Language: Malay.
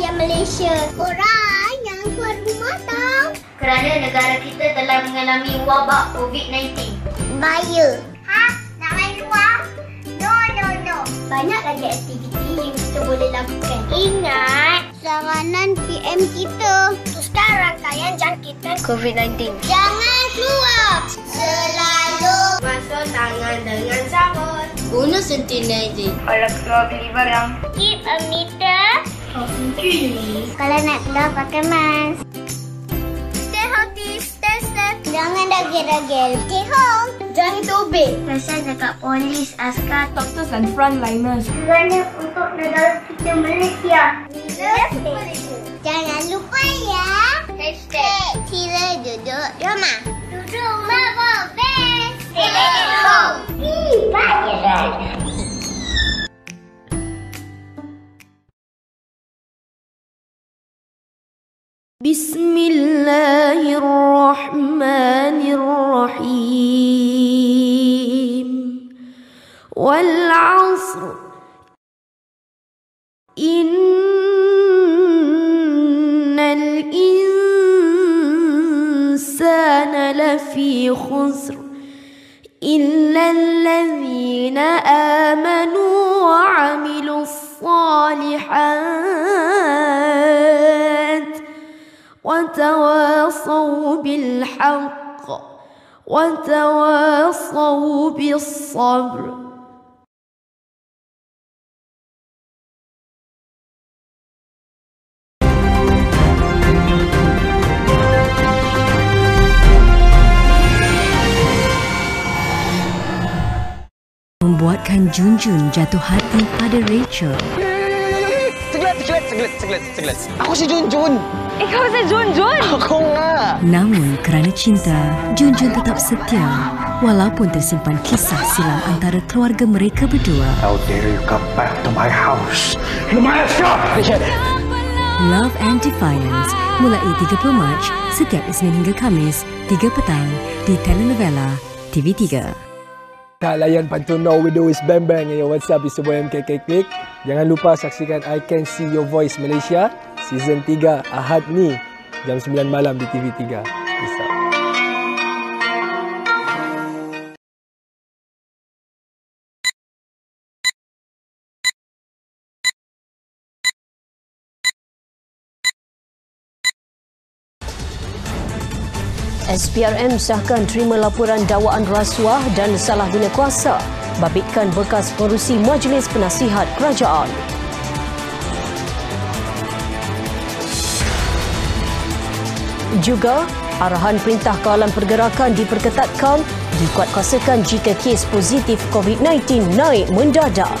rakyat Malaysia. Korang yang keluar rumah tau. Kerana negara kita telah mengalami wabak COVID-19. Bahaya. Ha? Nak main luar? No, no, no. Banyak lagi aktiviti yang kita boleh lakukan. Ingat, saranan PM kita. Untuk sekarang kalian jangkitkan COVID-19. Jangan keluar. Selalu Basuh tangan dengan sabun. Guna sentinezer. Kalau keluar beli barang. keep a meter. Kalau nak keluar pakai mask. Stay healthy, stay safe. Jangan dagil-dagil. Stay home. Jangan terubik. Pesan dekat polis, askar, Doctors dan frontliners. Kerana untuk negara kita Malaysia. Malaysia. Jangan lupa ya. Hashtag Sila duduk rumah. Duduk rumah best. Stay home. Ih, banyak. بسم الله الرحمن الرحيم. والعصر. إن الإنسان لفي خسر إلا الذين آمنوا وعملوا الصالحات. وتواصوا بالحق وتواصوا بالصبر membuatkan Junjun jatuh hati pada Rachel. Segelat, segelat, segelat. Aku si Junjun. Eh, kau si Junjun? Aku enggak. Namun kerana cinta, Junjun tetap setia walaupun tersimpan kisah silam antara keluarga mereka berdua. How dare you come back to my house? Lumayas ka! Love and Defiance mulai 30 Mac setiap Isnin hingga Kamis 3 petang di telenovela TV3. Tak layan pantun Now We Do Is Bang Bang Yo, what's up? It's your boy MKK Click. Jangan lupa saksikan I Can See Your Voice Malaysia Season 3 Ahad ni jam 9 malam di TV3. Peace out. SPRM sahkan terima laporan dakwaan rasuah dan salah guna kuasa babitkan bekas pengerusi Majlis Penasihat Kerajaan. Juga, arahan Perintah Kawalan Pergerakan diperketatkan dikuatkuasakan jika kes positif COVID-19 naik mendadak.